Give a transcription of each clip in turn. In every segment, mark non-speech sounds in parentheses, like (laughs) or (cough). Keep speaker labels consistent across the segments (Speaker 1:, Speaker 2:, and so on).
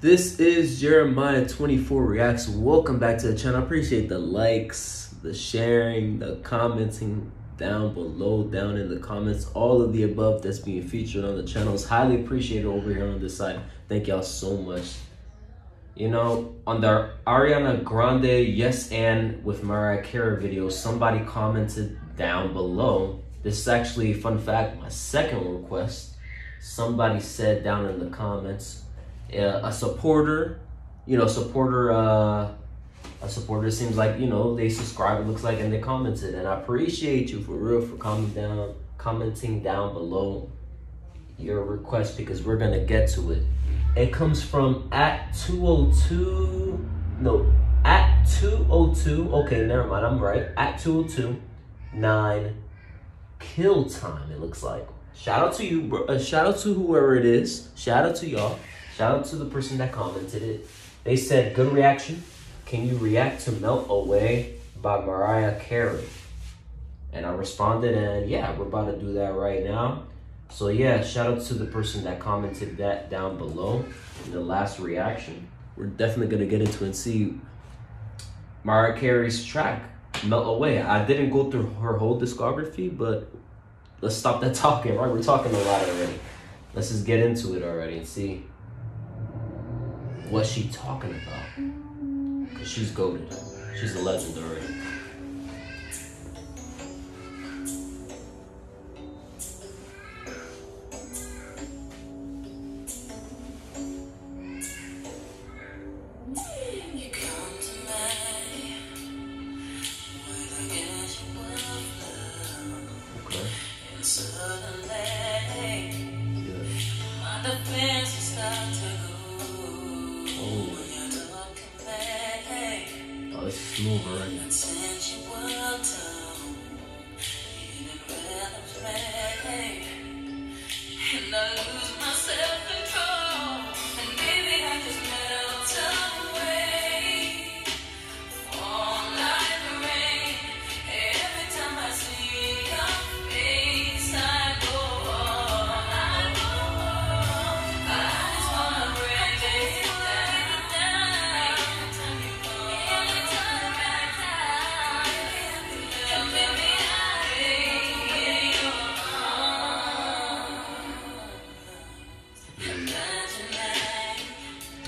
Speaker 1: This is Jeremiah24 Reacts. Welcome back to the channel. I appreciate the likes, the sharing, the commenting down below, down in the comments. All of the above that's being featured on the channel is highly appreciated over here on this side. Thank y'all so much. You know, on the Ariana Grande Yes and with Mariah Carey video, somebody commented down below. This is actually, fun fact, my second request. Somebody said down in the comments, a supporter, you know, supporter, uh, a supporter seems like, you know, they subscribe, it looks like, and they commented. And I appreciate you for real for commenting down, commenting down below your request because we're gonna get to it. It comes from at 202, no, at 202, okay, never mind, I'm right. At 202, 9, kill time, it looks like. Shout out to you, bro. Uh, shout out to whoever it is. Shout out to y'all. Shout out to the person that commented it. They said, good reaction. Can you react to Melt Away by Mariah Carey? And I responded, and yeah, we're about to do that right now. So yeah, shout out to the person that commented that down below in the last reaction. We're definitely gonna get into and see Mariah Carey's track, Melt Away. I didn't go through her whole discography, but let's stop that (laughs) talking, right? We're talking a lot already. Let's just get into it already and see what's she talking about? Cause she's goaded. She's a legend already. Oh, smooth already.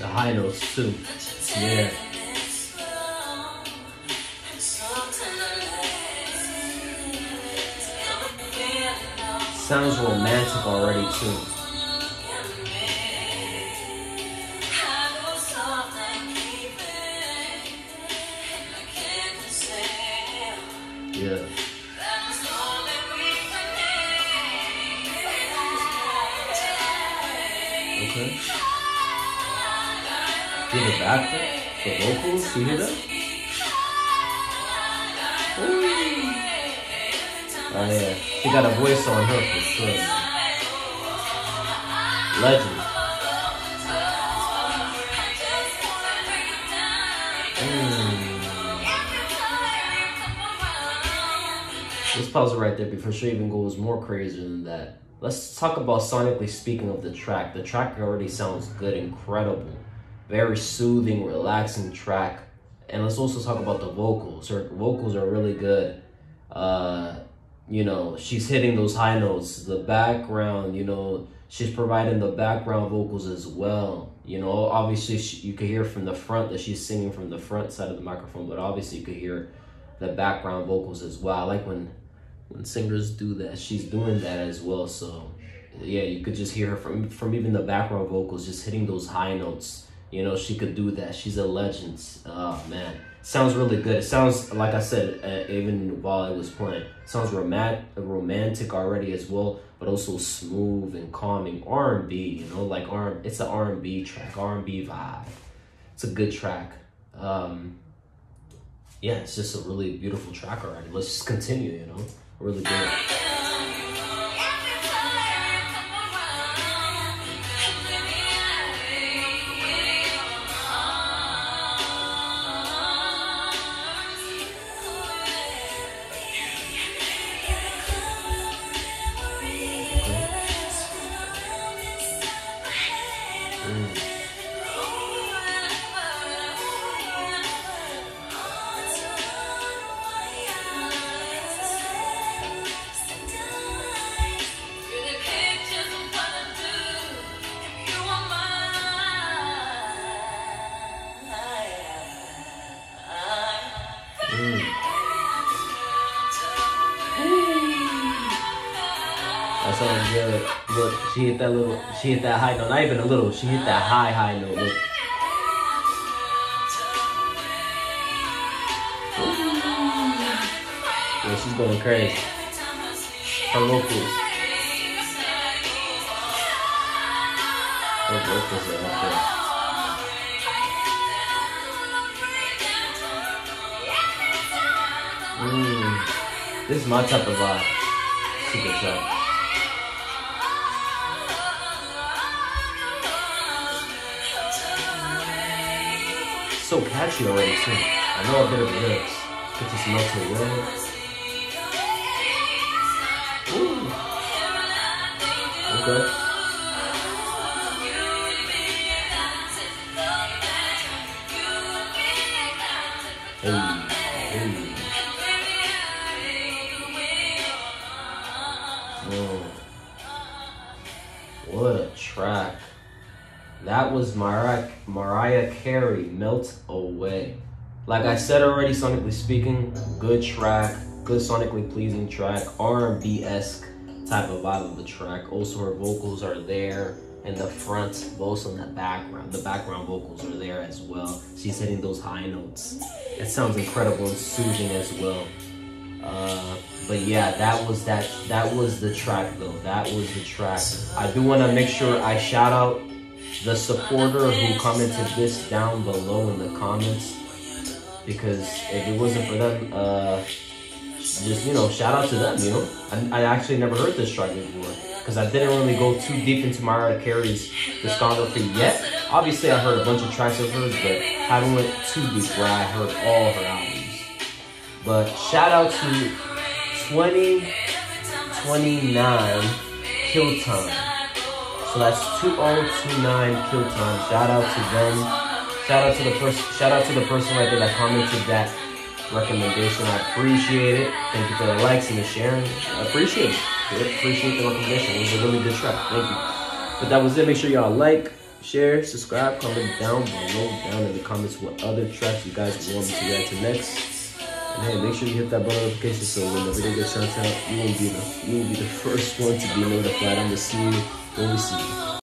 Speaker 1: The high notes too. Yeah. Sounds romantic already too. Yeah. Okay. The background? The vocals? You hear that? Ooh. Oh yeah. She got a voice on her for sure. Legend. Mm. Pause it right there before she even goes more crazy than that. Let's talk about sonically speaking of the track. The track already sounds good, incredible. Very soothing, relaxing track. And let's also talk about the vocals. Her vocals are really good. Uh, you know, she's hitting those high notes. The background, you know, she's providing the background vocals as well. You know, obviously she, you could hear from the front that she's singing from the front side of the microphone, but obviously you could hear the background vocals as well. I like when when singers do that. She's doing that as well. So yeah, you could just hear her from from even the background vocals, just hitting those high notes. You know, she could do that. She's a legend. Oh man, sounds really good. It sounds like I said, uh, even while it was playing, sounds romantic, romantic already as well, but also smooth and calming. R and B, you know, like R. It's an R and B track, R and B vibe. It's a good track. Um, yeah, it's just a really beautiful track already. Let's just continue. You know really good. Mm. That sounds good look, she hit that little, she hit that high note. Not even a little, she hit that high, high note. Look. Yeah, she's going crazy. Her vocals. Her vocals are up there. Mm. This is my type of vibe. Super track. So catchy already too. I know a bit of the lyrics. Get to smell to the world. Ooh. Okay. Hey, hey. That was Mariah, Mariah Carey, Melt Away. Like I said already, sonically speaking, good track, good sonically pleasing track, R&B-esque type of vibe of the track. Also, her vocals are there in the front, also in the background. The background vocals are there as well. She's hitting those high notes. It sounds incredible and soothing as well. Uh, but yeah, that was that. That was the track though. That was the track. I do want to make sure I shout out the supporter who commented this down below in the comments because if it wasn't for them, uh, just you know, shout out to them. You know, I, I actually never heard this track before because I didn't really go too deep into Mariah Carey's discography yet. Obviously, I heard a bunch of tracks of hers, but haven't went too deep where I heard all her albums. But shout out to 2029 Kill Time. So that's 2029 Kill Time. Shout out to them. Shout out to the person. Shout out to the person right there that commented that recommendation. I appreciate it. Thank you for the likes and the sharing. I appreciate it. I appreciate the recommendation. It was a really good track. Thank you. But that was it. Make sure y'all like, share, subscribe, comment down below, down in the comments what other tracks you guys want me to react to next. And hey, make sure you hit that bell notification so when the video gets sent out, you will be the you will be the (laughs) first one to be notified. I'm gonna see you when we see you.